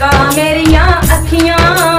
ਝਲਕਾ ਮੇਰੀਆਂ ਅੱਖੀਆਂ।